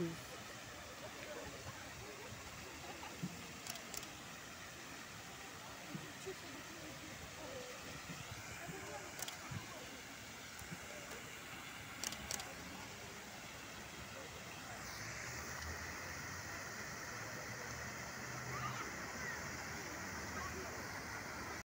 Peace.